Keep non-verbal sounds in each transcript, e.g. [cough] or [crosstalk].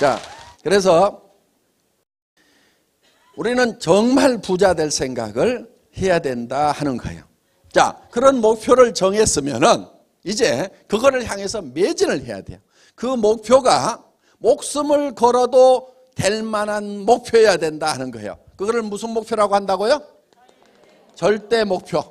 자, 그래서 우리는 정말 부자 될 생각을 해야 된다 하는 거예요. 자, 그런 목표를 정했으면은 이제 그거를 향해서 매진을 해야 돼요. 그 목표가 목숨을 걸어도 될 만한 목표여야 된다 하는 거예요. 그거를 무슨 목표라고 한다고요? 절대 목표.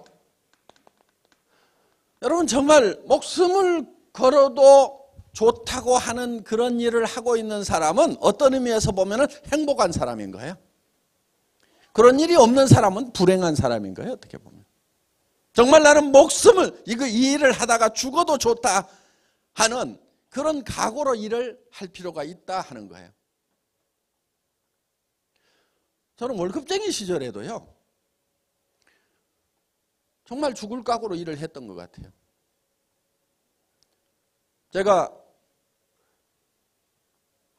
여러분 정말 목숨을 걸어도 좋다고 하는 그런 일을 하고 있는 사람은 어떤 의미에서 보면 행복한 사람인 거예요. 그런 일이 없는 사람은 불행한 사람인 거예요. 어떻게 보면. 정말 나는 목숨을 이거 이 일을 하다가 죽어도 좋다 하는 그런 각오로 일을 할 필요가 있다 하는 거예요. 저는 월급쟁이 시절에도요. 정말 죽을 각오로 일을 했던 것 같아요. 제가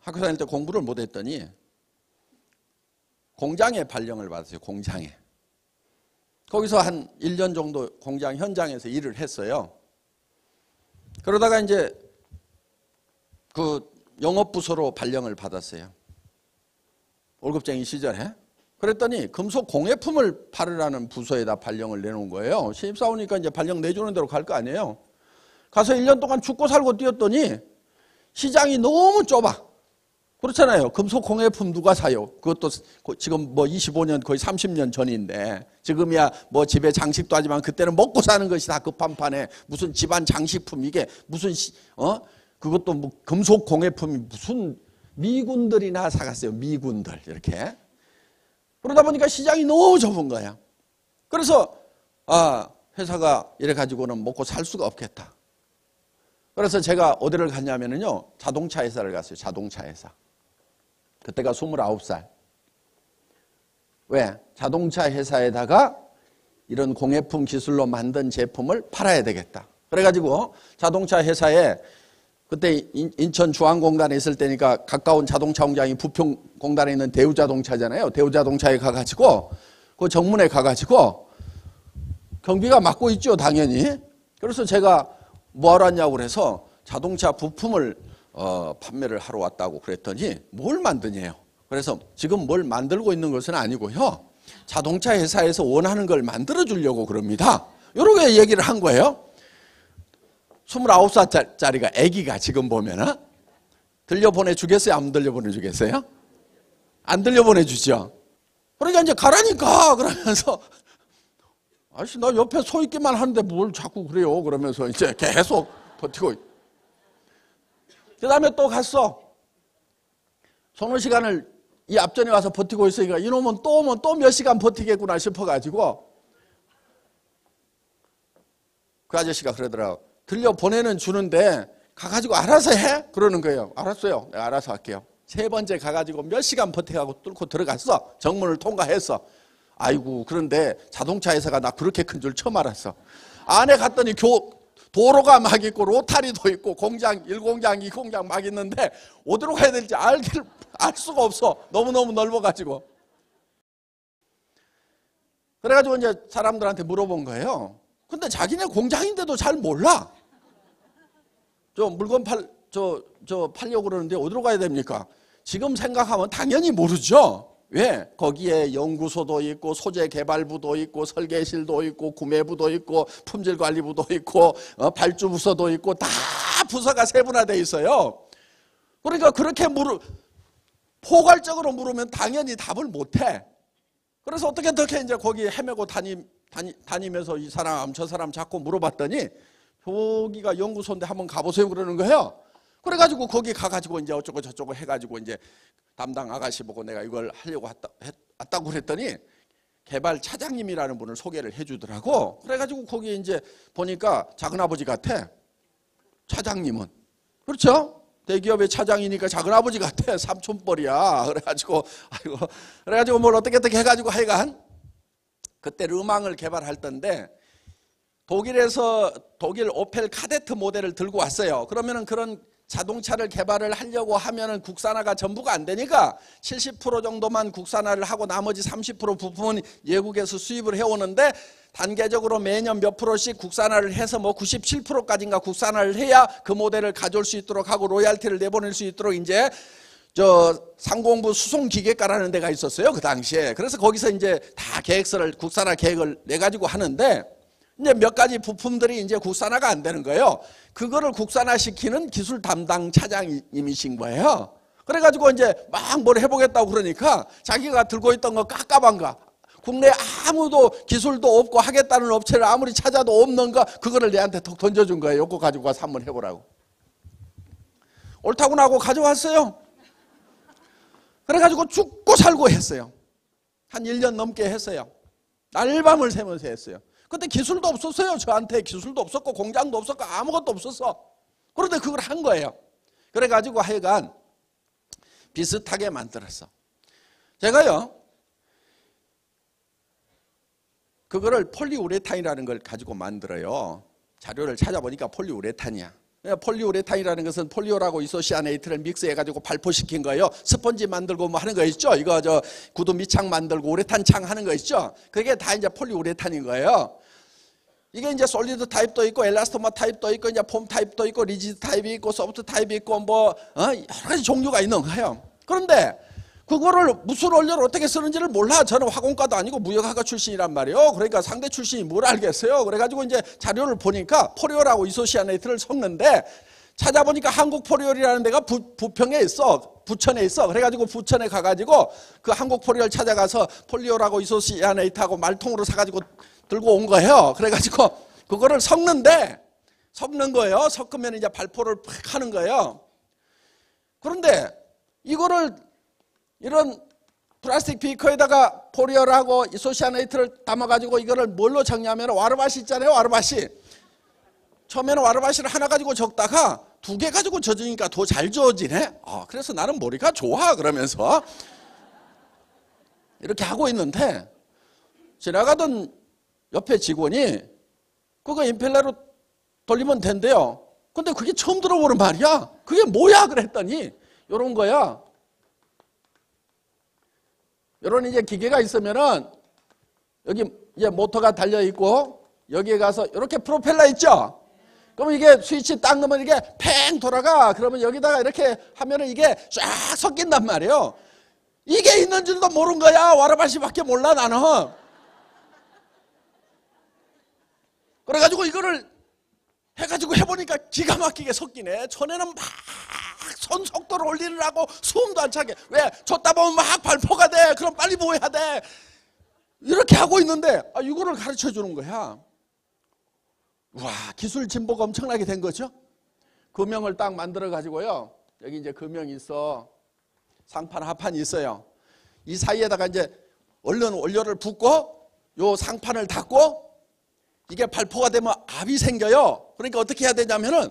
학교 다닐 때 공부를 못했더니 공장에 발령을 받았어요. 공장에. 거기서 한 1년 정도 공장 현장에서 일을 했어요. 그러다가 이제 그 영업부서로 발령을 받았어요. 월급쟁이 시절에. 그랬더니 금속 공예품을 팔으라는 부서에다 발령을 내놓은 거예요. 신입사원이니까 이제 발령 내주는 대로 갈 거 아니에요. 가서 1년 동안 죽고 살고 뛰었더니 시장이 너무 좁아. 그렇잖아요. 금속 공예품 누가 사요? 그것도 지금 뭐 25년 거의 30년 전인데 지금이야 뭐 집에 장식도 하지만 그때는 먹고 사는 것이 다 급한 판에 무슨 집안 장식품 이게 무슨 어 그것도 뭐 금속 공예품이 무슨 미군들이나 사갔어요. 미군들 이렇게 그러다 보니까 시장이 너무 좁은 거야. 그래서 아 회사가 이래 가지고는 먹고 살 수가 없겠다. 그래서 제가 어디를 갔냐면요 자동차 회사를 갔어요. 자동차 회사. 그때가 29살. 왜? 자동차 회사에다가 이런 공예품 기술로 만든 제품을 팔아야 되겠다. 그래가지고 자동차 회사에 그때 인천 중앙공단에 있을 때니까 가까운 자동차 공장이 부평공단에 있는 대우자동차잖아요. 대우자동차에 가가지고 그 정문에 가가지고 경비가 맡고 있죠, 당연히. 그래서 제가 뭐하러 왔냐고 그래서 자동차 부품을 어, 판매를 하러 왔다고 그랬더니 뭘 만드냐요. 그래서 지금 뭘 만들고 있는 것은 아니고요. 자동차 회사에서 원하는 걸 만들어 주려고 그럽니다. 이렇게 얘기를 한 거예요. 29살짜리가 아기가 지금 보면은 들려보내 주겠어요? 안 들려보내 주겠어요? 안 들려보내 주죠. 그러니까 이제 가라니까 그러면서 아저씨 나 옆에 서 있기만 하는데 뭘 자꾸 그래요 그러면서 이제 계속 버티고 그 다음에 또 갔어. 서너 시간을 이 앞전에 와서 버티고 있으니까 이놈은 또 오면 또 몇 시간 버티겠구나 싶어가지고 그 아저씨가 그러더라고. 들려 보내는 주는데 가가지고 알아서 해? 그러는 거예요. 알았어요. 내가 알아서 할게요. 세 번째 가가지고 몇 시간 버텨가고 뚫고 들어갔어. 정문을 통과했어. 아이고 그런데 자동차 회사가 나 그렇게 큰 줄 처음 알았어. 안에 갔더니 교, 도로가 막 있고 로타리도 있고 공장 1공장 2공장 막 있는데 어디로 가야 될지 알길 알 수가 없어. 너무너무 넓어가지고. 그래가지고 이제 사람들한테 물어본 거예요. 근데 자기네 공장인데도 잘 몰라. 저 물건 팔 저 저 팔려고 그러는데 어디로 가야 됩니까? 지금 생각하면 당연히 모르죠 왜? 거기에 연구소도 있고 소재 개발부도 있고 설계실도 있고 구매부도 있고 품질관리부도 있고 어, 발주부서도 있고 다 부서가 세분화되어 있어요. 그러니까 그렇게 물을 포괄적으로 물으면 당연히 답을 못해. 그래서 어떻게 어떻게 이제 거기 헤매고 다니, 다니, 다니면서 이 사람 저 사람 자꾸 물어봤더니 여기가 연구소인데 한번 가보세요 그러는 거예요. 그래가지고 거기 가가지고 이제 어쩌고 저쩌고 해가지고 이제 담당 아가씨 보고 내가 이걸 하려고 왔다, 왔다고 그랬더니 개발 차장님이라는 분을 소개를 해주더라고. 그래가지고 거기 이제 보니까 작은아버지 같아. 차장님은. 그렇죠? 대기업의 차장이니까 작은아버지 같아. [laughs] 삼촌뻘이야. 그래가지고, 아이고. 그래가지고 뭘 어떻게 어떻게 해가지고 하여간 그때 르망을 개발할 텐데 독일에서 독일 오펠 카데트 모델을 들고 왔어요. 그러면은 그런 자동차를 개발을 하려고 하면은 국산화가 전부가 안 되니까 70% 정도만 국산화를 하고 나머지 30% 부품은 외국에서 수입을 해오는데 단계적으로 매년 몇 프로씩 국산화를 해서 뭐 97%까지인가 국산화를 해야 그 모델을 가져올 수 있도록 하고 로얄티를 내보낼 수 있도록 이제 저 상공부 수송기계과라는 데가 있었어요. 그 당시에. 그래서 거기서 이제 다 계획서를 국산화 계획을 내 가지고 하는데 이제 몇 가지 부품들이 이제 국산화가 안 되는 거예요. 그거를 국산화 시키는 기술 담당 차장님이신 거예요. 그래가지고 이제 막 뭘 해보겠다고 그러니까 자기가 들고 있던 거 깝깝한가. 국내 아무도 기술도 없고 하겠다는 업체를 아무리 찾아도 없는 거 그거를 내한테 턱 던져준 거예요. 요거 가지고 가서 한번 해보라고. 옳다고 나고 가져왔어요. 그래가지고 죽고 살고 했어요. 한 1년 넘게 했어요. 날밤을 새면서 했어요. 근데 기술도 없었어요. 저한테 기술도 없었고 공장도 없었고 아무것도 없었어. 그런데 그걸 한 거예요. 그래가지고 하여간 비슷하게 만들었어. 제가요. 그거를 폴리우레탄이라는 걸 가지고 만들어요. 자료를 찾아보니까 폴리우레탄이야. 폴리우레탄이라는 것은 polyol하고 isocyanate를 mix해가지고 발포시킨 거예요. 스펀지 만들고 뭐 하는 거 있죠? 이거 저 구두 밑창 만들고 우레탄 창 하는 거 있죠? 그게 다 이제 폴리우레탄인 거예요. 이게 이제 solid 타입도 있고 elastomer 타입도 있고 이제 foam 타입도 있고 rigid 타입이 있고 soft 타입이 있고 뭐 어? 여러 가지 종류가 있는 거예요. 그런데 그거를 무슨 원료를 어떻게 쓰는지를 몰라. 저는 화공과도 아니고 무역학과 출신이란 말이에요. 그러니까 상대 출신이 뭘 알겠어요. 그래가지고 이제 자료를 보니까 포리올하고 이소시아네이트를 섞는데 찾아보니까 한국 포리올이라는 데가 부, 부평에 있어. 부천에 있어. 그래가지고 부천에 가가지고 그 한국 포리올 찾아가서 폴리올하고 이소시아네이트하고 말통으로 사가지고 들고 온 거예요. 그래가지고 그거를 섞는데 섞는 거예요. 섞으면 이제 발포를 팍 하는 거예요. 그런데 이거를 이런 플라스틱 비커에다가 포리얼하고 이소시아네이트를 담아가지고 이거를 뭘로 적냐면 와르바시 있잖아요. 와르바시. 처음에는 와르바시를 하나 가지고 적다가 두 개 가지고 젖으니까 더잘 저어지네. 아, 그래서 나는 머리가 좋아. 그러면서 이렇게 하고 있는데 지나가던 옆에 직원이 그거 임펠러로 돌리면 된대요. 근데 그게 처음 들어보는 말이야. 그게 뭐야? 그랬더니 이런 거야. 이런 이제 기계가 있으면은 여기 이제 모터가 달려 있고 여기에 가서 이렇게 프로펠러 있죠? 그러면 이게 스위치 딱 넣으면 이게 팽 돌아가. 그러면 여기다가 이렇게 하면은 이게 쫙 섞인단 말이에요. 이게 있는 줄도 모른 거야. 와라바시밖에 몰라 나는. 그래가지고 이거를 해가지고 해보니까 기가 막히게 섞이네. 전에는 막 손 속도를 올리느라고 숨도 안 차게. 왜? 줬다 보면 막 발포가 돼. 그럼 빨리 뭐 해야 돼? 이렇게 하고 있는데 아, 이거를 가르쳐 주는 거야. 와 기술 진보가 엄청나게 된 거죠. 금형을 딱 만들어 가지고요. 여기 이제 금형이 있어. 상판 하판이 있어요. 이 사이에다가 이제 얼른 원료를 붓고 요 상판을 닫고 이게 발포가 되면 압이 생겨요. 그러니까 어떻게 해야 되냐면은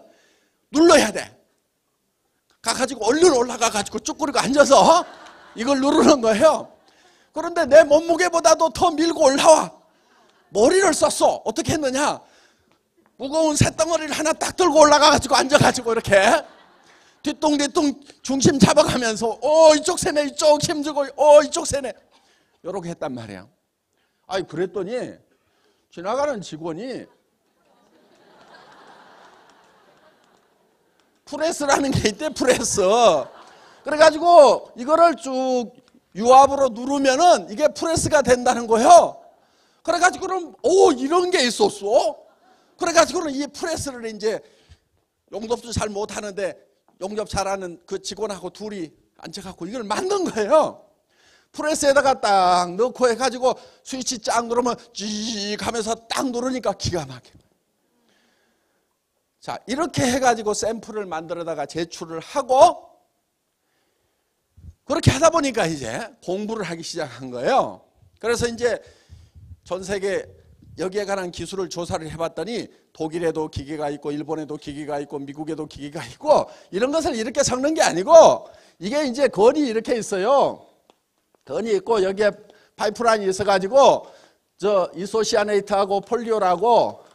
눌러야 돼. 가가지고 얼른 올라가가지고 쭈꾸리고 앉아서 이걸 누르는 거예요. 그런데 내 몸무게보다도 더 밀고 올라와. 머리를 썼어. 어떻게 했느냐? 무거운 새덩어리를 하나 딱 들고 올라가가지고 앉아가지고 이렇게 뒤뚱뒤뚱 중심 잡아가면서 어 이쪽 세네 이쪽 힘주고 어 이쪽 세네 이렇게 했단 말이야. 아이 그랬더니 지나가는 직원이 프레스라는 게 있대 프레스. 그래가지고 이거를 쭉 유압으로 누르면은 이게 프레스가 된다는 거예요. 그래가지고는 오 이런 게 있었어? 그래가지고는 이 프레스를 이제 용접도 잘 못하는데 용접 잘하는 그 직원하고 둘이 앉아갖고 이걸 만든 거예요. 프레스에다가 딱 넣고 해가지고 스위치 쫙 누르면 찌익 하면서 딱 누르니까 기가 막혀 자, 이렇게 해가지고 샘플을 만들어다가 제출을 하고 그렇게 하다 보니까 이제 공부를 하기 시작한 거예요. 그래서 이제 전 세계 여기에 관한 기술을 조사를 해봤더니 독일에도 기계가 있고 일본에도 기계가 있고 미국에도 기계가 있고 이런 것을 이렇게 섞는 게 아니고 이게 이제 gun이 이렇게 있어요. gun이 있고 여기에 파이프라인이 있어가지고 저 isocyanate하고 polyol하고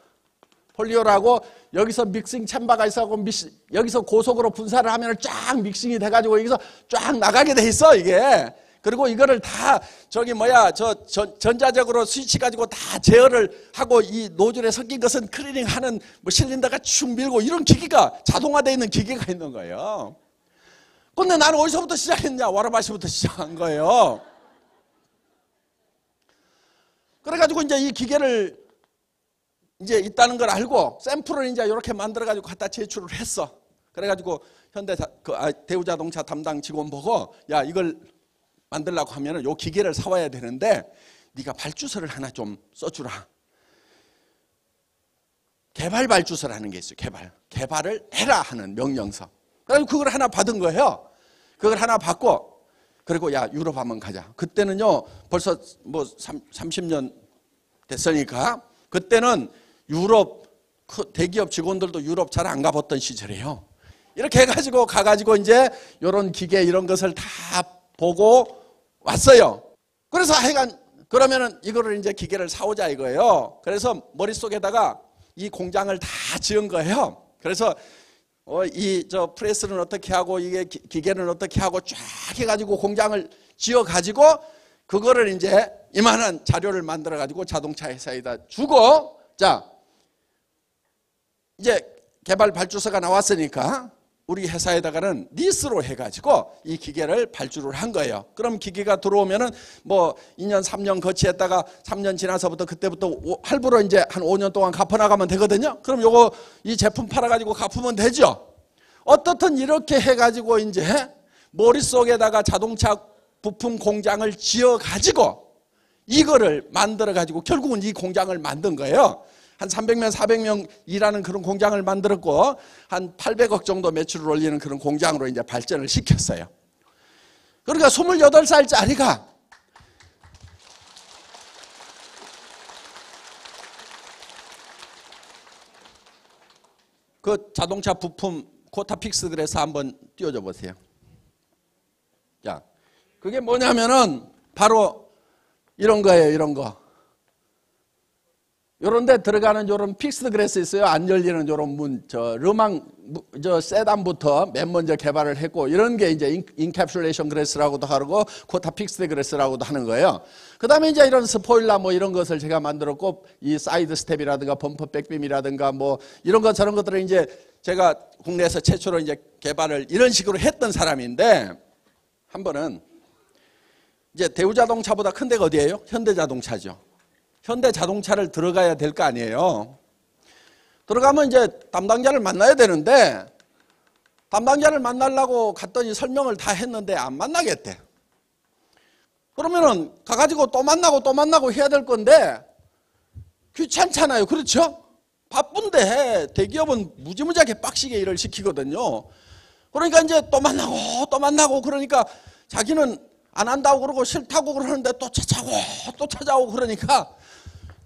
polyol하고 여기서 mixing chamber가 있어고 여기서 고속으로 분사를 하면 쫙 mixing이 돼가지고 여기서 쫙 나가게 돼 있어 이게 그리고 이거를 다 저기 뭐야 저 전, 자적으로 스위치 가지고 다 제어를 하고 이 노즐에 섞인 것은 클리닝 하는 뭐 실린더가 축 밀고 이런 기기가 자동화되어 있는 기계가 있는 거예요 근데 나는 어디서부터 시작했냐? 와라바시부터 시작한 거예요. 그래가지고 이제 이 기계를 이제 있다는 걸 알고 샘플을 이제 이렇게 만들어 가지고 갖다 제출을 했어. 그래 가지고 현대 그 아, 대우자동차 담당 직원 보고 야 이걸 만들려고 하면은 요 기계를 사 와야 되는데 네가 발주서를 하나 좀 써 주라. 개발 발주서라는 게 있어요. 개발. 개발을 해라 하는 명령서. 그래서 그걸 하나 받은 거예요. 그걸 하나 받고 그리고 야 유럽 한번 가자. 그때는요 벌써 뭐 30년 됐으니까 그때는 유럽 대기업 직원들도 유럽 잘 안 가봤던 시절이에요. 이렇게 해가지고 가가지고 이제 이런 기계 이런 것을 다 보고 왔어요. 그래서 하여간 그러면은 이거를 이제 기계를 사오자 이거예요. 그래서 머릿속에다가 이 공장을 다 지은 거예요. 그래서 어, 이 저 프레스는 어떻게 하고 이게 기, 계는 어떻게 하고 쫙 해가지고 공장을 지어 가지고 그거를 이제 이만한 자료를 만들어 가지고 자동차 회사에다 주고 자 이제 개발 발주서가 나왔으니까 우리 회사에다가는 리스로 해가지고 이 기계를 발주를 한 거예요. 그럼 기계가 들어오면은 뭐 2년, 3년 거치했다가 3년 지나서부터 그때부터 할부로 이제 한 5년 동안 갚아나가면 되거든요. 그럼 요거 이 제품 팔아가지고 갚으면 되죠. 어떻든 이렇게 해가지고 이제 머릿속에다가 자동차 부품 공장을 지어가지고 이거를 만들어가지고 결국은 이 공장을 만든 거예요. 한 300명, 400명 일하는 그런 공장을 만들었고 한 800억 정도 매출을 올리는 그런 공장으로 이제 발전을 시켰어요. 그러니까 28살짜리가 그 자동차 부품 quarter fixed glass 한번 띄워줘 보세요. 자, 그게 뭐냐면은 바로 이런 거예요, 이런 거. 요런 데 들어가는 요런 fixed glass 있어요. 안 열리는 요런 문, 저, 르망, 저, 세단부터 맨 먼저 개발을 했고, 이런 게 이제 encapsulation glass라고도 하고, quarter fixed glass라고도 하는 거예요. 그 다음에 이제 이런 스포일러 뭐 이런 것을 제가 만들었고, 이 side step이라든가 범퍼 back beam이라든가 뭐 이런 것 저런 것들을 이제 제가 국내에서 최초로 이제 개발을 이런 식으로 했던 사람인데, 한 번은 이제 대우자동차보다 큰 데가 어디예요? 현대자동차죠. 현대 자동차를 들어가야 될 거 아니에요. 들어가면 이제 담당자를 만나야 되는데 담당자를 만나려고 갔더니 설명을 다 했는데 안 만나겠대. 그러면은 가가지고 또 만나고 또 만나고 해야 될 건데 귀찮잖아요. 그렇죠? 바쁜데 대기업은 무지무지하게 빡시게 일을 시키거든요. 그러니까 이제 또 만나고 또 만나고 그러니까 자기는 안 한다고 그러고 싫다고 그러는데 또 찾아오고 또 찾아오고 그러니까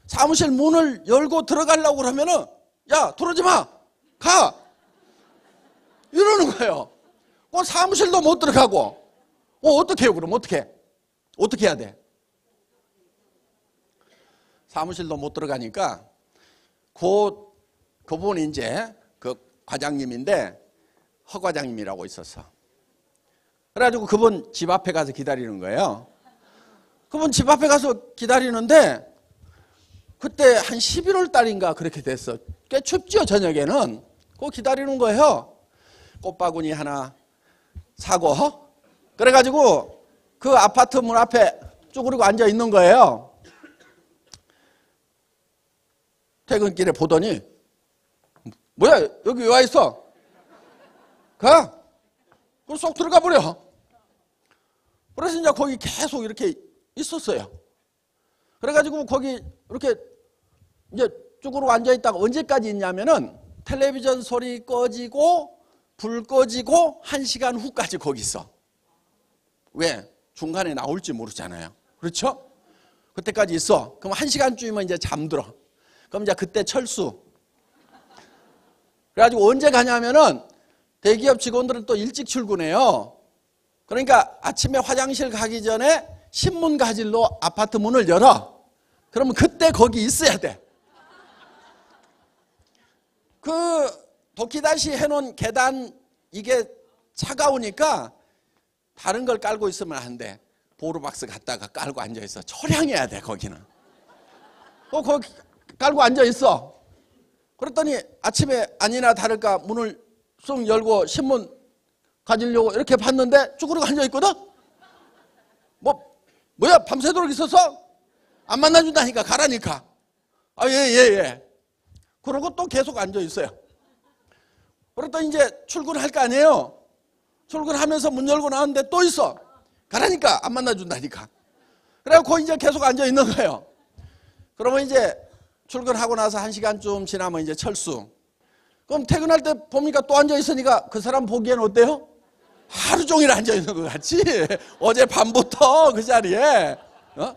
사무실 문을 열고 들어가려고 그러면은 야 들어오지 마. 가. 이러는 거예요. 그 사무실도 못 들어가고. 어, 어떻게 해요 그럼 어떻게? 어떻게 해야 돼? 사무실도 못 들어가니까 그 그분이 이제 그 과장님인데 허 과장님이라고 있었어. 그래가지고 그분 집 앞에 가서 기다리는 거예요. 그분 집 앞에 가서 기다리는데 그때 한 11월 달인가 그렇게 됐어. 꽤 춥죠, 저녁에는. 그거 기다리는 거예요. 꽃바구니 하나 사고. 그래가지고 그 아파트 문 앞에 쭈그리고 앉아 있는 거예요. 퇴근길에 보더니, 뭐야, 여기 왜 와 있어? 가! 그럼 쏙 들어가 버려. 그래서 이제 거기 계속 이렇게 있었어요. 그래가지고 거기 이렇게 이제 쭈그러 앉아 있다가 언제까지 있냐면은 텔레비전 소리 꺼지고 불 꺼지고 한 시간 후까지 거기 있어. 왜? 중간에 나올지 모르잖아요. 그렇죠? 그때까지 있어. 그럼 한 시간쯤이면 이제 잠들어. 그럼 이제 그때 철수. 그래가지고 언제 가냐면은 대기업 직원들은 또 일찍 출근해요. 그러니까 아침에 화장실 가기 전에 신문 가질로 아파트 문을 열어. 그러면 그때 거기 있어야 돼. 그 도끼다시 해놓은 계단 이게 차가우니까 다른 걸 깔고 있으면 안 돼. 보루박스 갖다가 깔고 앉아있어. 초량해야 돼 거기는. 어, 거기 깔고 앉아있어. 그랬더니 아침에 아니나 다를까 문을 쑥 열고 신문 가지려고 이렇게 봤는데 쭈그리고 앉아 있거든. 뭐 뭐야 밤새도록 있었어? 안 만나준다니까 가라니까. 아 예 예 예, 그러고 또 계속 앉아 있어요. 그러다 이제 출근할 거 아니에요. 출근하면서 문 열고 나왔는데 또 있어. 가라니까 안 만나준다니까. 그래갖고 이제 계속 앉아 있는 거예요. 그러면 이제 출근하고 나서 한 시간쯤 지나면 이제 철수. 그럼 퇴근할 때 보니까 또 앉아 있으니까 그 사람 보기엔 어때요? 하루 종일 앉아 있는 것 같지? 어제 밤부터 그 자리에. 어?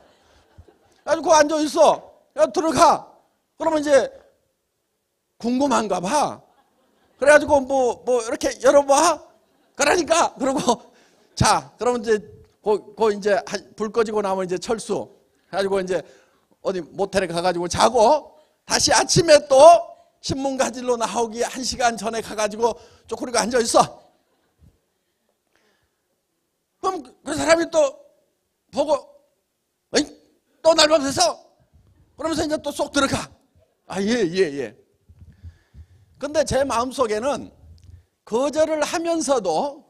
아주 그 앉아 있어. 야, 들어가. 그러면 이제 궁금한가 봐. 그래가지고 뭐, 뭐, 이렇게 열어봐. 그러니까. 그러고, [laughs] 자, 그러면 이제, 그, 그 이제 불 꺼지고 나면 이제 철수. 그래가지고 이제 어디 모텔에 가가지고 자고 다시 아침에 또 신문 가지러 나오기 한 시간 전에 가가지고 쪼그리고 앉아 있어. 그럼 그 사람이 또 보고, 어이? 또날 밤새서? 그러면서 이제 또 쏙 들어가. 아, 예, 예, 예. 근데 제 마음속에는 거절을 하면서도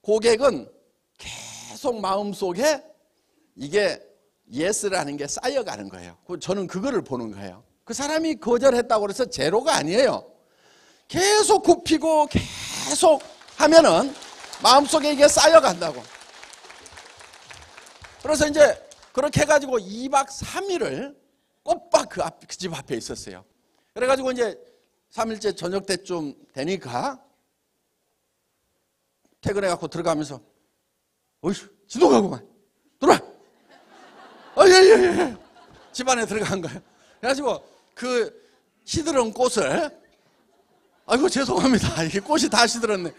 고객은 계속 마음속에 이게 yes라는 게 쌓여가는 거예요. 저는 그거를 보는 거예요. 그 사람이 거절했다고 해서 제로가 아니에요. 계속 굽히고 계속 하면은 마음속에 이게 쌓여간다고. 그래서 이제 그렇게 해가지고 2박 3일을 꼬박 그, 앞, 그 집 앞에 있었어요. 그래가지고 이제 3일째 저녁 때쯤 되니까 퇴근해갖고 들어가면서 어이씨 지도가구만 들어와. 어예예예. 예, 예. 집안에 들어간 거예요. 그래가지고 그 시들은 꽃을 아이고 죄송합니다. 이게 꽃이 다 시들었네.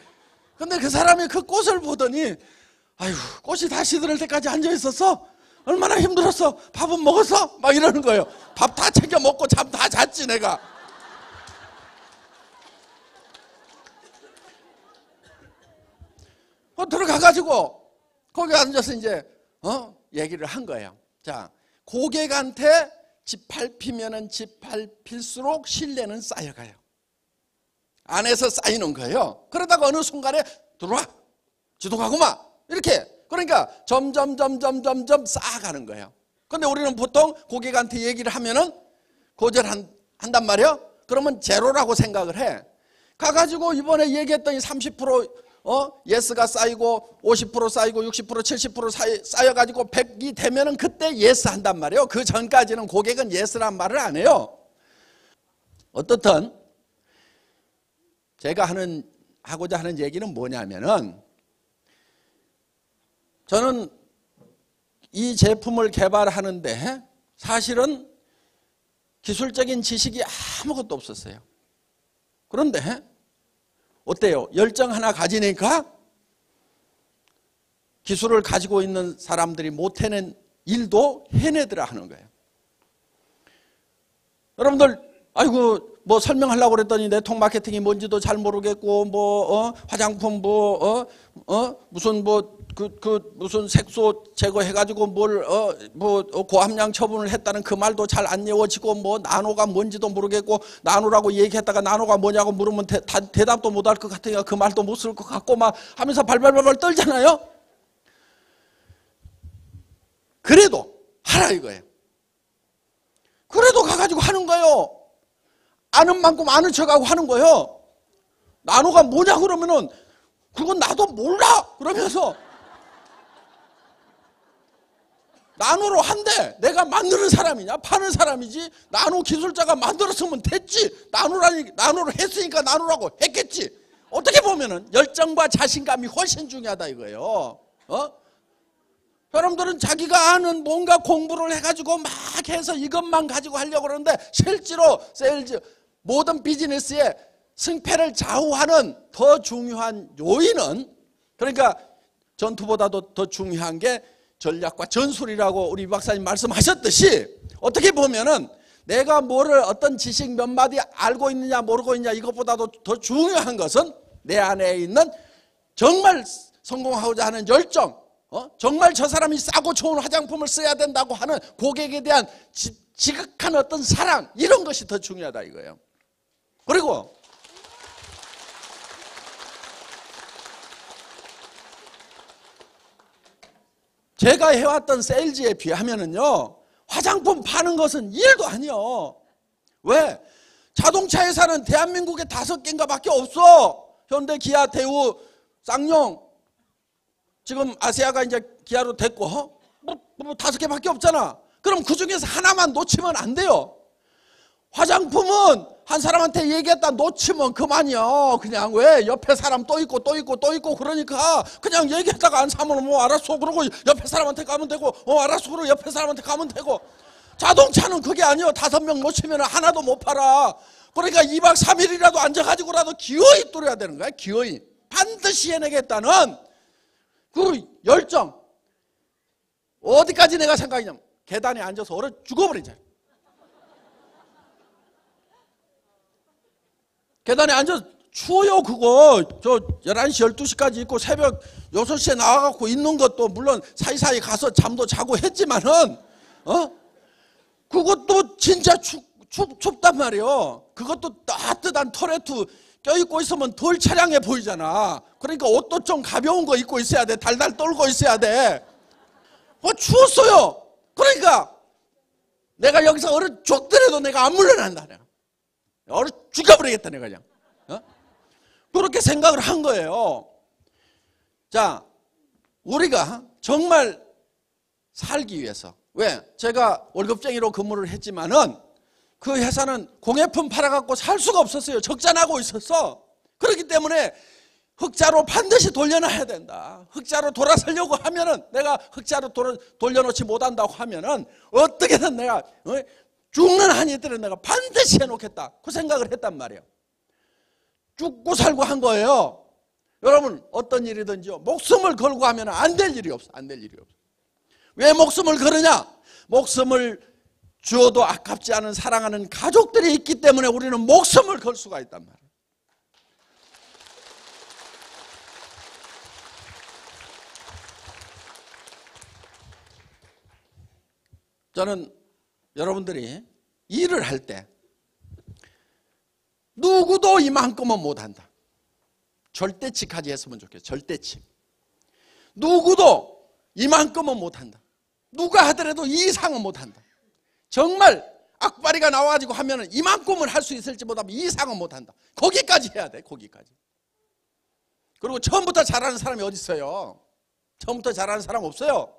근데 그 사람이 그 꽃을 보더니 아이고 꽃이 다 시들을 때까지 앉아 있었어 얼마나 힘들었어. 밥은 먹었어. 막 이러는 거예요. 밥 다 챙겨 먹고 잠 다 잤지 내가 어, 들어가가지고 거기 앉아서 이제 어 얘기를 한 거예요. 자 고객한테 짓밟히면은 짓밟힐수록 신뢰는 쌓여가요. 안에서 쌓이는 거예요. 그러다가 어느 순간에 들어와 지도가구마 이렇게 그러니까 점점 점점 점점 쌓아가는 거예요. 근데 우리는 보통 고객한테 얘기를 하면은 거절한 한단 말이에요. 그러면 제로라고 생각을 해. 가가지고 이번에 얘기했더니 30% 어? yes가 쌓이고 50% 쌓이고 60% 70% 쌓여 가지고 100이 되면은 그때 yes 한단 말이에요. 그 전까지는 고객은 yes란 말을 안 해요. 어떻든 제가 하는 하고자 하는 얘기는 뭐냐면은 저는 이 제품을 개발하는데 사실은 기술적인 지식이 아무것도 없었어요. 그런데 어때요? 열정 하나 가지니까 기술을 가지고 있는 사람들이 못해낸 일도 해내더라 하는 거예요. 여러분들, 아이고, 뭐 설명하려고 그랬더니 네트워크 마케팅이 뭔지도 잘 모르겠고, 뭐, 어, 화장품 뭐, 어, 어, 무슨 뭐, 그, 그, 무슨 색소 제거해가지고 뭘, 어, 뭐, 어, 고함량 처분을 했다는 그 말도 잘 안 외워지고, 뭐, 나노가 뭔지도 모르겠고, 나노라고 얘기했다가 나노가 뭐냐고 물으면 대, 다, 대답도 못 할 것 같으니까 그 말도 못 쓸 것 같고, 막 하면서 발발발발 떨잖아요? 그래도 하라 이거예요. 그래도 가가지고 하는 거예요. 아는 만큼 아는 척하고 하는 거예요. 나노가 뭐냐 그러면은 그건 나도 몰라 그러면서 나노로 한대. 내가 만드는 사람이냐? 파는 사람이지? 나노 기술자가 만들었으면 됐지. 나노라니 나노를 했으니까 나노라고 했겠지. 어떻게 보면은 열정과 자신감이 훨씬 중요하다 이거예요. 어? 여러분들은 자기가 아는 뭔가 공부를 해가지고 막 해서 이것만 가지고 하려고 그러는데 실제로 세일즈 모든 비즈니스의 승패를 좌우하는 더 중요한 요인은 그러니까 전투보다도 더 중요한 게 전략과 전술이라고 우리 박사님 말씀하셨듯이 어떻게 보면은 내가 뭐를 어떤 지식 몇 마디 알고 있느냐 모르고 있느냐 이것보다도 더 중요한 것은 내 안에 있는 정말 성공하고자 하는 열정 어? 정말 저 사람이 싸고 좋은 화장품을 써야 된다고 하는 고객에 대한 지, 지극한 어떤 사랑 이런 것이 더 중요하다 이거예요 그리고 제가 해왔던 세일즈에 비하면은요, 화장품 파는 것은 일도 아니요. 왜? 자동차 회사는 대한민국에 다섯 개인가 밖에 없어. 현대, 기아, 대우, 쌍용. 지금 아시아가 이제 기아로 됐고, 뭐, 뭐 다섯 개밖에 없잖아. 그럼 그 중에서 하나만 놓치면 안 돼요. 화장품은 한 사람한테 얘기했다 놓치면 그만이요. 그냥 왜 옆에 사람 또 있고 또 있고 또 있고 그러니까 그냥 얘기했다가 안 사면 뭐 알았어 그러고 옆에 사람한테 가면 되고 어 알았어 그러고 옆에 사람한테 가면 되고 자동차는 그게 아니요. 다섯 명 놓치면 하나도 못 팔아. 그러니까 2박 3일이라도 앉아가지고라도 기어이 뚫어야 되는 거야. 기어이. 반드시 해내겠다는 그 열정. 어디까지 내가 생각이냐면 계단에 앉아서 얼어 죽어버리자. 계단에 앉아서 추워요 그거. 저 11시 12시까지 있고 새벽 6시에 나와갖고 있는 것도 물론 사이사이 가서 잠도 자고 했지만은 어? 그것도 진짜 춥, 춥, 춥단 말이에요. 그것도 따뜻한 터레트 껴입고 있으면 덜 차량해 보이잖아. 그러니까 옷도 좀 가벼운 거 입고 있어야 돼. 달달 떨고 있어야 돼. 어, 추웠어요. 그러니까 내가 여기서 얼어 죽더라도 내가 안 물러난다 내가 얼어 죽여버리겠다 내가 그냥 어? 그렇게 생각을 한 거예요 자 우리가 정말 살기 위해서 왜? 제가 월급쟁이로 근무를 했지만은 그 회사는 공예품 팔아갖고 살 수가 없었어요 적자나고 있었어 그렇기 때문에 흑자로 반드시 돌려놔야 된다. 흑자로 돌아서려고 하면은 내가 흑자로 돌려놓지 못한다고 하면은 어떻게든 내가 어? 죽는 한이 있더라도 내가 반드시 해놓겠다. 그 생각을 했단 말이에요. 죽고 살고 한 거예요. 여러분 어떤 일이든지요. 목숨을 걸고 하면 안 될 일이 없어. 안 될 일이 없어. 왜 목숨을 걸으냐? 목숨을 주어도 아깝지 않은 사랑하는 가족들이 있기 때문에 우리는 목숨을 걸 수가 있단 말이에요. 저는 여러분들이 일을 할 때 누구도 이만큼은 못한다. 절대치까지 했으면 좋겠어요. 절대치. 누구도 이만큼은 못한다. 누가 하더라도 이 이상은 못한다. 정말 악바리가 나와가지고 하면 이만큼은 할 수 있을지 못하면 이 이상은 못한다. 거기까지 해야 돼. 거기까지. 그리고 처음부터 잘하는 사람이 어디 있어요? 처음부터 잘하는 사람 없어요.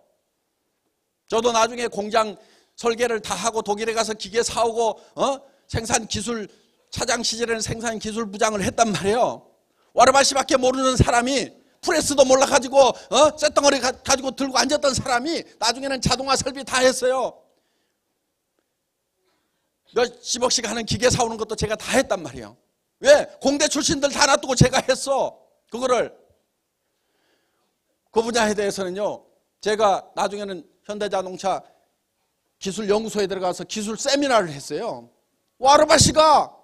저도 나중에 공장 설계를 다 하고 독일에 가서 기계 사오고 어? 생산 기술 차장 시절에는 생산 기술 부장을 했단 말이에요. 와르바시밖에 모르는 사람이 프레스도 몰라가지고 어? 쇳덩어리 가지고 들고 앉았던 사람이 나중에는 자동화 설비 다 했어요. 몇십억씩 하는 기계 사오는 것도 제가 다 했단 말이에요. 왜? 공대 출신들 다 놔두고 제가 했어. 그거를. 그 분야에 대해서는요. 제가 나중에는 현대자동차 기술 연구소에 들어가서 기술 세미나를 했어요. 와르바시가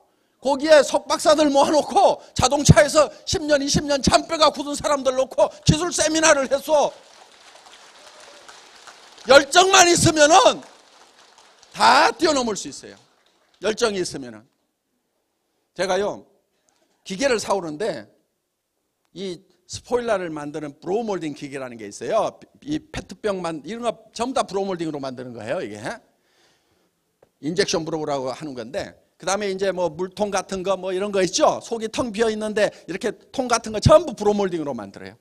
거기에 석박사들 모아놓고 자동차에서 10년, 20년 잔뼈가 굳은 사람들 놓고 기술 세미나를 했어. 열정만 있으면은 다 뛰어넘을 수 있어요. 열정이 있으면은. 제가요, 기계를 사오는데 이 스포일러를 만드는 blow molding 기계라는 게 있어요. 이 페트병 만 이런 거 전부 다 blow molding으로 만드는 거예요. 이게 injection blow라고 하는 건데 그 다음에 이제 뭐 물통 같은 거 뭐 이런 거 있죠. 속이 텅 비어 있는데 이렇게 통 같은 거 전부 blow molding으로 만들어요.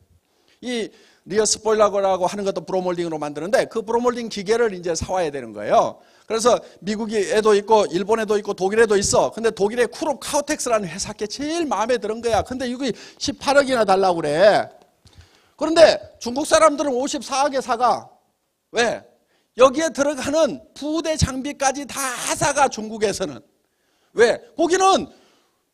이 rear 스포일러라고 하는 것도 blow molding으로 만드는데 그 blow molding 기계를 이제 사와야 되는 거예요. 그래서 미국에도 있고 일본에도 있고 독일에도 있어. 근데 독일의 Krupp Kautex라는 회사 게 제일 마음에 드는 거야. 근데 이거 18억이나 달라고 그래. 그런데 중국 사람들은 54억에 사가. 왜? 여기에 들어가는 부대 장비까지 다 사가 중국에서는. 왜? 거기는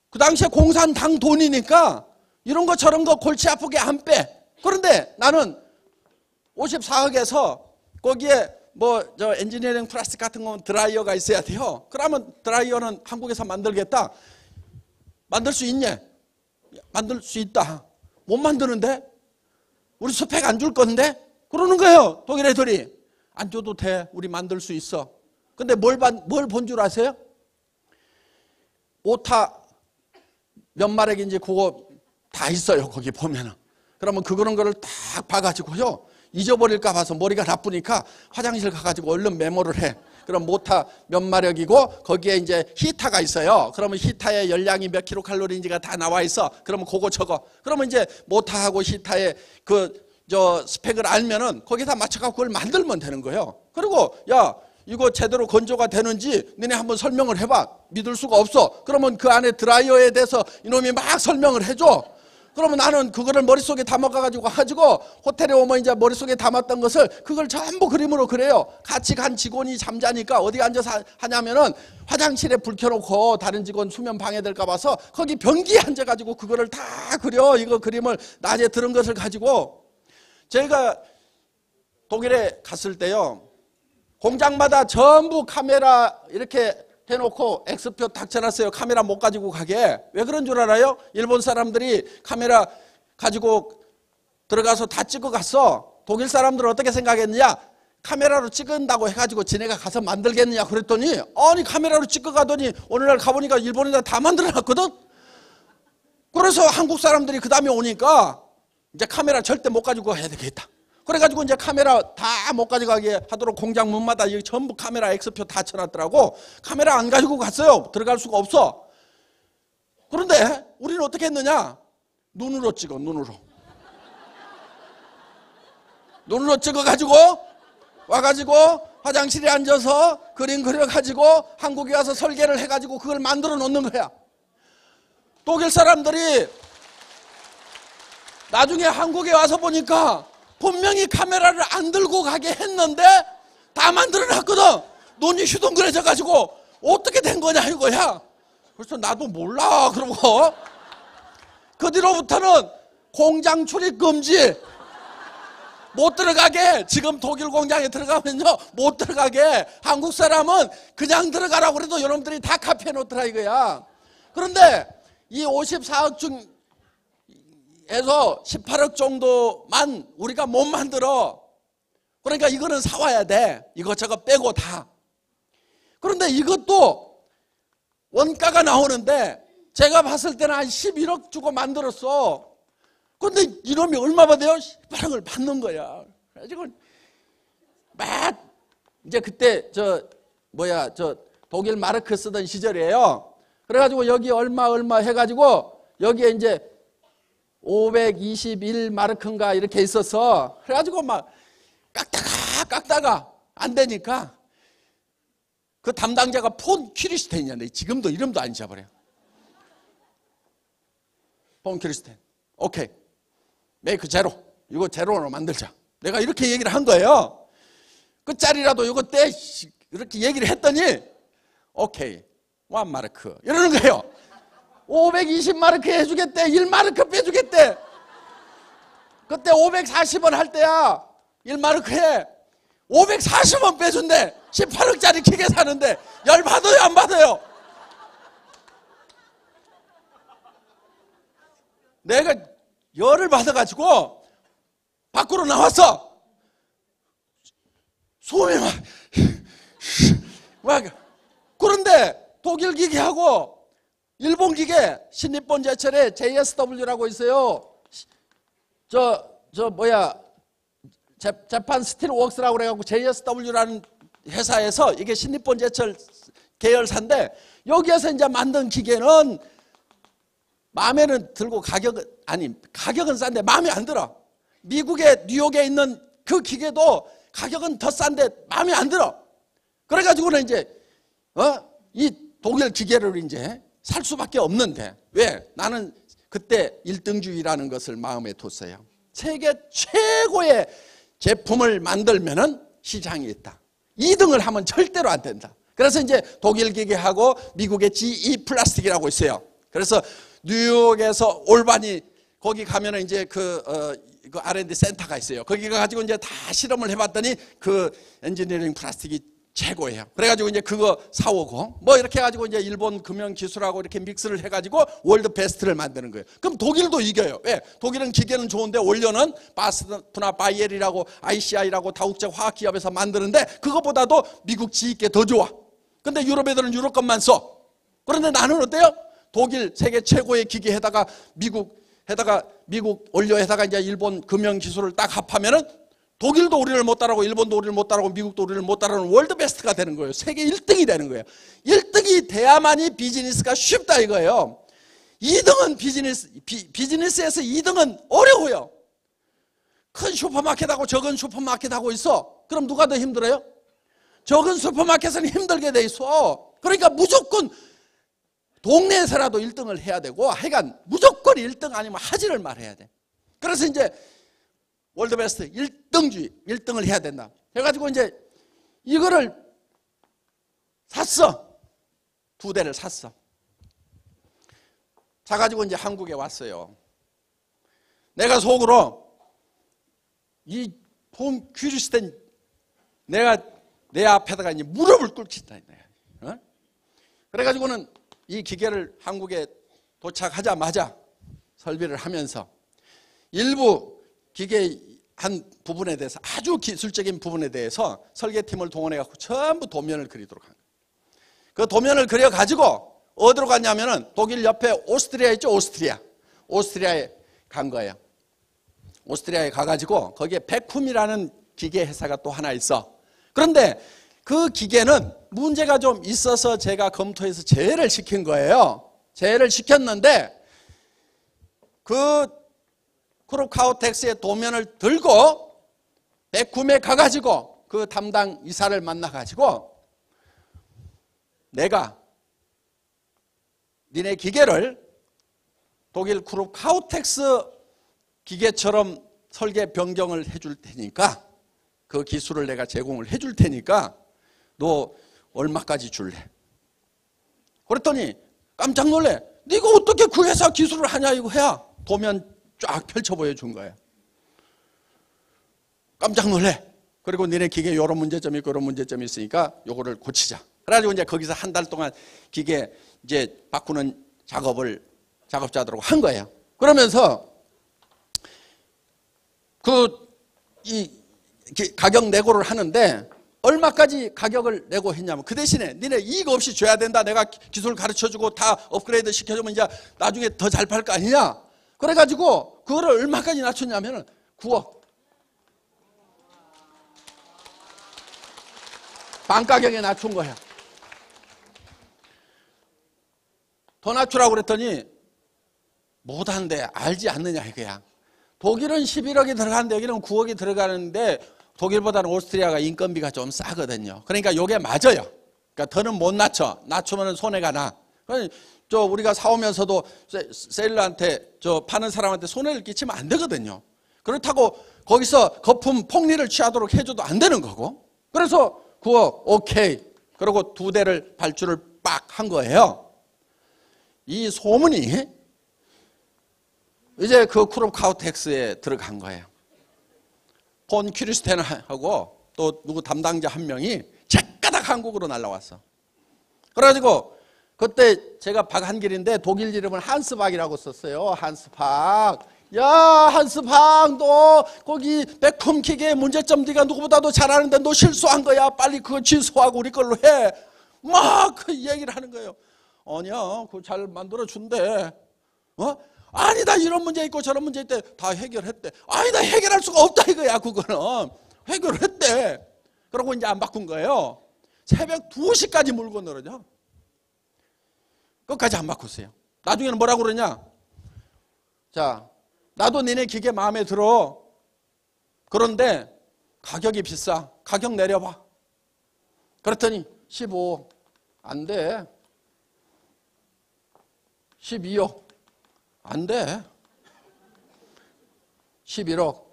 그 당시에 공산당 돈이니까 이런 거 저런 거 골치 아프게 안 빼. 그런데 나는 54억에서 거기에 뭐 저 엔지니어링 플라스틱 같은 건 드라이어가 있어야 돼요. 그러면 드라이어는 한국에서 만들겠다. 만들 수 있냐? 만들 수 있다. 못 만드는데? 우리 스펙 안 줄 건데? 그러는 거예요. 독일 애들이. 안 줘도 돼. 우리 만들 수 있어. 근데 뭘, 뭘본 줄 아세요? 모타 몇 마력인지 그거 다 있어요. 거기 보면은. 그러면 그거는 거를 딱 봐가지고요. 잊어버릴까 봐서 머리가 나쁘니까 화장실 가가지고 얼른 메모를 해. 그럼 모타 몇 마력이고 거기에 이제 히타가 있어요. 그러면 히타의 열량이 몇 킬로 칼로리인지가 다 나와 있어. 그러면 그거 적어. 그러면 이제 모타하고 히타의 그 저 스펙을 알면은 거기다 맞춰갖고 그걸 만들면 되는 거예요. 그리고 야 이거 제대로 건조가 되는지 너네 한번 설명을 해봐. 믿을 수가 없어. 그러면 그 안에 드라이어에 대해서 이놈이 막 설명을 해줘. 그러면 나는 그거를 머릿속에 담아가지고 가지고 호텔에 오면 이제 머릿속에 담았던 것을 그걸 전부 그림으로 그래요. 같이 간 직원이 잠자니까 어디 앉아서 하냐면은 화장실에 불 켜놓고 다른 직원 수면 방해될까 봐서 거기 변기에 앉아가지고 그거를 다 그려. 이거 그림을 낮에 들은 것을 가지고 제가 독일에 갔을 때요. 공장마다 전부 카메라 이렇게 해놓고 X표 딱 쳐놨어요. 카메라 못 가지고 가게. 왜 그런 줄 알아요? 일본 사람들이 카메라 가지고 들어가서 다 찍어 갔어. 독일 사람들은 어떻게 생각했느냐? 카메라로 찍은다고 해가지고 지네가 가서 만들겠느냐 그랬더니 아니 카메라로 찍어 가더니 오늘날 가보니까 일본에다 다 만들어 놨거든? 그래서 한국 사람들이 그 다음에 오니까 이제 카메라 절대 못 가지고 가야 되겠다. 그래가지고 이제 카메라 다 못 가져가게 하도록 공장 문마다 여기 전부 카메라 X표 다 쳐놨더라고. 카메라 안 가지고 갔어요. 들어갈 수가 없어. 그런데 우리는 어떻게 했느냐? 눈으로 찍어, 눈으로. 눈으로 찍어가지고 와가지고 화장실에 앉아서 그림 그려가지고 한국에 와서 설계를 해가지고 그걸 만들어 놓는 거야. 독일 사람들이 나중에 한국에 와서 보니까 분명히 카메라를 안 들고 가게 했는데 다 만들어 놨거든. 눈이 휘둥그레져 가지고 어떻게 된 거냐 이거야. 그래서 나도 몰라 그러고 그 뒤로부터는 공장 출입 금지. 못 들어가게 지금 독일 공장에 들어가면요 못 들어가게 한국 사람은 그냥 들어가라고 그래도 여러분들이 다 카피해 놓더라 이거야 그런데 이 54억 중 에서 18억 정도만 우리가 못 만들어. 그러니까 이거는 사와야 돼. 이것저것 빼고 다. 그런데 이것도 원가가 나오는데 제가 봤을 때는 한 11억 주고 만들었어. 그런데 이놈이 얼마 받아요? 18억을 받는 거야. 그래가지고 막 이제 그때 저 뭐야 저 독일 마르크 쓰던 시절이에요. 그래가지고 여기 얼마 얼마 해가지고 여기에 이제 521 마르크인가 이렇게 있어서 그래가지고 막 깎다가 깎다가 안 되니까 그 담당자가 폰 키리스텐이었네. 지금도 이름도 안 잊어버려. 폰 키리스텐. 오케이. 메이크 제로. 이거 제로로 만들자. 내가 이렇게 얘기를 한 거예요. 끝자리라도 이거 떼. 이렇게 얘기를 했더니 오케이. 완 마르크. 이러는 거예요. 520마르크 해주겠대. 1마르크 빼주겠대. 그때 540원 할 때야. 1마르크 해. 540원 빼준대. 18억짜리 기계 사는데 열 받아요 안 받아요? 내가 열을 받아가지고 밖으로 나왔어. 소음이 막, 막 그런데 독일 기계하고 일본 기계 신입본 제철에 JSW라고 있어요. 저, 저 뭐야 재, 재판 스틸웍스라고 그래갖고 JSW라는 회사에서 이게 신입본 제철 계열사인데 여기에서 이제 만든 기계는 마음에는 들고 가격은 아니 가격은 싼데 마음에 안 들어. 미국의 뉴욕에 있는 그 기계도 가격은 더 싼데 마음에 안 들어. 그래가지고는 이제 어? 이 독일 기계를 이제 살 수밖에 없는데 왜? 나는 그때 1등주의라는 것을 마음에 뒀어요. 세계 최고의 제품을 만들면은 시장이 있다. 2등을 하면 절대로 안 된다. 그래서 이제 독일 기계하고 미국의 GE 플라스틱이라고 있어요. 그래서 뉴욕에서 올바니 거기 가면은 이제 그, 어, 그 R&D 센터가 있어요. 거기 가지고 이제 다 실험을 해봤더니 그 엔지니어링 플라스틱이 최고예요. 그래가지고 이제 그거 사오고 뭐 이렇게 해가지고 이제 일본 금형 기술하고 이렇게 믹스를 해가지고 world best를 만드는 거예요. 그럼 독일도 이겨요. 왜? 독일은 기계는 좋은데 원료는 바스프나 바이엘이라고 ICI라고 다국적 화학 기업에서 만드는데 그거보다도 미국 GE게 더 좋아. 근데 유럽 애들은 유럽 것만 써. 그런데 나는 어때요? 독일 세계 최고의 기계에다가 미국 해다가 미국 원료에다가 이제 일본 금형 기술을 딱 합하면은 독일도 우리를 못 따라오고 일본도 우리를 못 따라오고 미국도 우리를 못 따라오는 world best가 되는 거예요. 세계 1등이 되는 거예요. 1등이 돼야만이 비즈니스가 쉽다 이거예요. 2등은 비즈니스 비, 비즈니스에서 2등은 어려워요. 큰 슈퍼마켓하고 적은 슈퍼마켓하고 있어. 그럼 누가 더 힘들어요? 적은 슈퍼마켓은 힘들게 돼 있어. 그러니까 무조건 동네에서라도 1등을 해야 되고 하여간 무조건 1등 아니면 하지를 말해야 돼. 그래서 이제 월드베스트 1등주의 1등을 해야 된다. 해가지고 이제 이거를 샀어. 두 대를 샀어. 사가지고 이제 한국에 왔어요. 내가 속으로 이본 퀴리스텐 내가 내 앞에다가 이제 무릎을 꿇친다. 어? 그래가지고는 이 기계를 한국에 도착하자마자 설비를 하면서 일부 기계 한 부분에 대해서 아주 기술적인 부분에 대해서 설계팀을 동원해 갖고 전부 도면을 그리도록 한 거예요. 그 도면을 그려 가지고 어디로 갔냐면은 독일 옆에 오스트리아 있죠, 오스트리아. 오스트리아에 간 거예요. 오스트리아에 가 가지고 거기에 베쿰이라는 기계 회사가 또 하나 있어. 그런데 그 기계는 문제가 좀 있어서 제가 검토해서 제외를 시킨 거예요. 제외를 시켰는데 그 크로카우텍스의 도면을 들고 백구에 가가지고 그 담당 이사를 만나가지고 내가 니네 기계를 독일 크룹 카우텍스 기계처럼 설계 변경을 해줄 테니까 그 기술을 내가 제공을 해줄 테니까 너 얼마까지 줄래? 그랬더니 깜짝 놀래. 네가 어떻게 그 회사 기술을 아냐 이거 해야 도면 쫙 펼쳐 보여준 거예요. 깜짝 놀래. 그리고 니네 기계 이런 문제점이 이런 문제점이 있으니까 요거를 고치자. 그래가지고 이제 거기서 한 달 동안 기계 이제 바꾸는 작업을 작업자들하고 한 거예요. 그러면서 그 이 가격 내고를 하는데 얼마까지 가격을 내고 했냐면 그 대신에 니네 이익 없이 줘야 된다. 내가 기술 가르쳐주고 다 업그레이드 시켜주면 이제 나중에 더 잘 팔 거 아니냐. 그래가지고 그거를 얼마까지 낮췄냐면 9억. 반 가격에 낮춘 거야. 더 낮추라고 그랬더니 못한데 알지 않느냐 이거야. 독일은 11억이 들어가는데 여기는 9억이 들어가는데 독일보다는 오스트리아가 인건비가 좀 싸거든요. 그러니까 요게 맞아요. 그러니까 더는 못 낮춰. 낮추면 손해가 나. 저 우리가 사오면서도 seller한테 저 파는 사람한테 손해를 끼치면 안 되거든요. 그렇다고 거기서 거품 폭리를 취하도록 해줘도 안 되는 거고. 그래서 그거 오케이. 그리고 두 대를 발주를 빡 한 거예요. 이 소문이 이제 그 크룹 카우텍스에 들어간 거예요. 본 큐리스텐하고 또 누구 담당자 한 명이 제까닥 한국으로 날라왔어. 그래가지고 그때 제가 박한길인데 독일 이름은 한스박이라고 썼어요. 한스박. 야 한스박 너 거기 백컴킥의 문제점 네가 누구보다도 잘하는데 너 실수한 거야. 빨리 그거 취소하고 우리 걸로 해. 막 그 얘기를 하는 거예요. 아니야 그거 잘 만들어 준대. 어? 아니다 이런 문제 있고 저런 문제 있대 다 해결했대. 아니다 해결할 수가 없다 이거야 그거는 해결했대. 그러고 이제 안 바꾼 거예요. 새벽 2시까지 물고 늘어져. 끝까지 안 바꿨어요. 나중에는 뭐라고 그러냐? 자, 나도 니네 기계 마음에 들어. 그런데 가격이 비싸. 가격 내려봐. 그랬더니 15. 안 돼. 12억. 안 돼. 11억.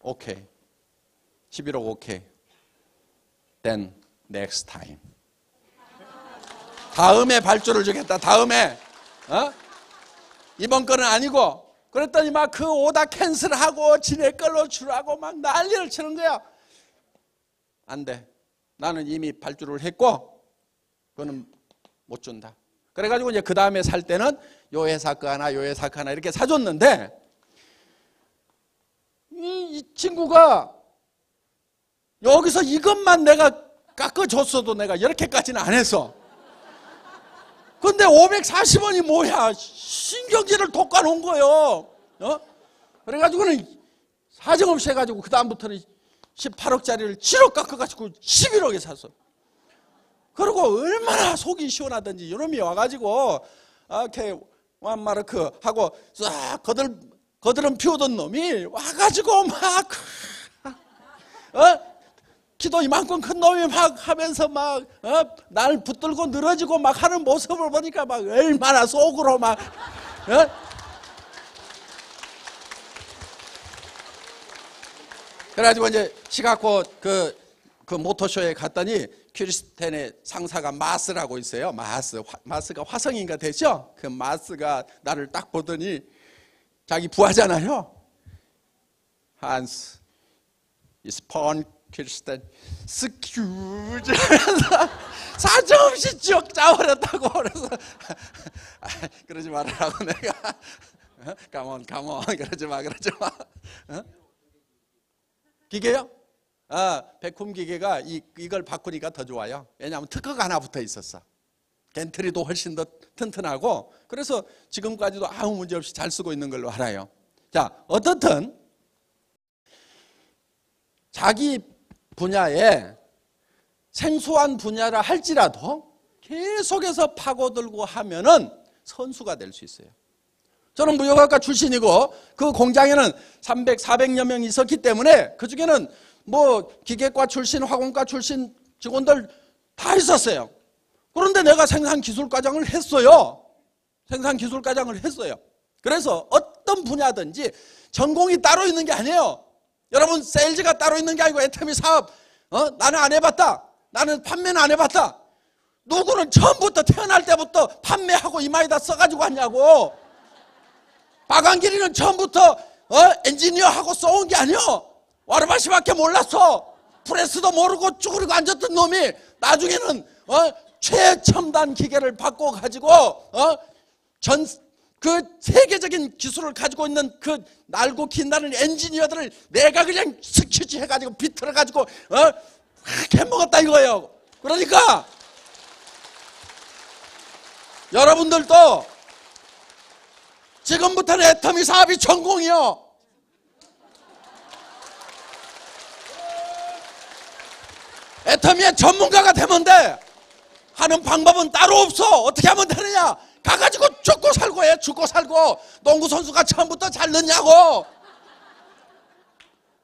오케이. 11억 오케이. Then next time. 다음에 발주를 주겠다. 다음에. 어? 이번 거는 아니고. 그랬더니 막 그 오다 캔슬하고 지네 걸로 주라고 막 난리를 치는 거야. 안 돼. 나는 이미 발주를 했고, 그거는 못 준다. 그래가지고 이제 그 다음에 살 때는 요 회사 거 하나, 요 회사 거 하나 이렇게 사줬는데, 이, 이 친구가 여기서 이것만 내가 깎아줬어도 내가 이렇게까지는 안 했어. 근데 540원이 뭐야? 신경질을 돋궈놓은 거예요. 어? 그래가지고는 사정없이 해가지고 그 다음부터는 18억짜리를 7억 깎아가지고 11억에 샀어. 그리고 얼마나 속이 시원하든지 이놈이 와가지고 이렇게 완마르크 하고 싹 거들 거들은 피우던 놈이 와가지고 막 어? 키도 이만큼 큰 놈이 막 하면서 막, 어? 날 붙들고 늘어지고 막 하는 모습을 보니까 막 얼마나 속으로 막, 어? 그래가지고 이제 시카고 그, 그 모터쇼에 갔더니 큐리스텐의 상사가 마스라고 있어요. 마스. 화, 마스가 화성인가 되죠? 그 마스가 나를 딱 보더니 자기 부하잖아요. 한스, 이스폰 큐리스텐, squeeze. [laughs] 사정없이 쭉 짜버렸다고. 그래서 [laughs] 아, 그러지 말라고 내가. [laughs] 가몬, 가몬. 그러지 마, 그러지 마. 어? 기계요? 아, 백홈 기계가 이, 이걸 바꾸니까 더 좋아요. 왜냐하면 특허가 하나 붙어 있었어. 겐트리도 훨씬 더 튼튼하고 그래서 지금까지도 아무 문제 없이 잘 쓰고 있는 걸로 알아요. 자, 어떻든 자기 분야에 생소한 분야라 할지라도 계속해서 파고들고 하면은 선수가 될 수 있어요. 저는 무역학과 출신이고 그 공장에는 300, 400여 명 있었기 때문에 그 중에는 뭐 기계과 출신, 화공과 출신 직원들 다 있었어요. 그런데 내가 생산기술과장을 했어요. 생산기술과장을 했어요. 그래서 어떤 분야든지 전공이 따로 있는 게 아니에요. 여러분 세일즈가 따로 있는 게 아니고 애터미 사업 어? 나는 안 해봤다. 나는 판매는 안 해봤다. 누구는 처음부터 태어날 때부터 판매하고 이마에다 써가지고 왔냐고. 박한길이는 처음부터 어? 엔지니어하고 써온 게 아니요. 와르바시밖에 몰랐어. 프레스도 모르고 쭈그리고 앉았던 놈이 나중에는 어? 최첨단 기계를 바꿔 가지고 어? 전 그 세계적인 기술을 가지고 있는 그 날고 긴다는 엔지니어들을 내가 그냥 스퀴지 해가지고 비틀어 가지고 어? 해먹었다 이거예요. 그러니까 여러분들도 지금부터는 애터미 사업이 전공이요. 애터미의 전문가가 되면 돼. 하는 방법은 따로 없어. 어떻게 하면 되느냐? 가가지고 죽고 살고 해. 죽고 살고. 농구 선수가 처음부터 잘 넣냐고.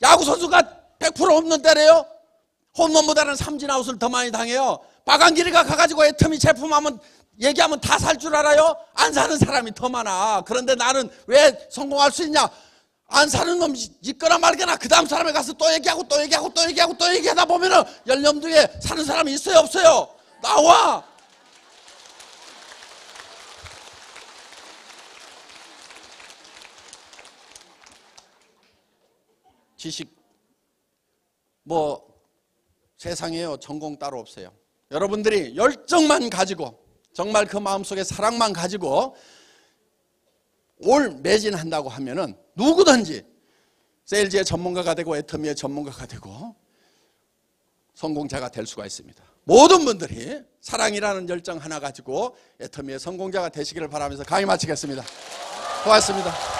야구 선수가 100% 홈런 때래요. 홈런보다는 삼진 아웃을 더 많이 당해요. 박한길이가 가가지고 애터미 제품하면 얘기하면 다 살 줄 알아요? 안 사는 사람이 더 많아. 그런데 나는 왜 성공할 수 있냐? 안 사는 놈 있거나 말거나 그 다음 사람에 가서 또 얘기하고 또 얘기하고 또 얘기하고 또 얘기하다 보면은 연령두에 사는 사람이 있어요 없어요? 나와. 지식 뭐 세상에요 전공 따로 없어요. 여러분들이 열정만 가지고 정말 그 마음속에 사랑만 가지고 올 매진한다고 하면은 누구든지 세일즈의 전문가가 되고 애터미의 전문가가 되고 성공자가 될 수가 있습니다. 모든 분들이 사랑이라는 열정 하나 가지고 애터미의 성공자가 되시기를 바라면서 강의 마치겠습니다. 고맙습니다.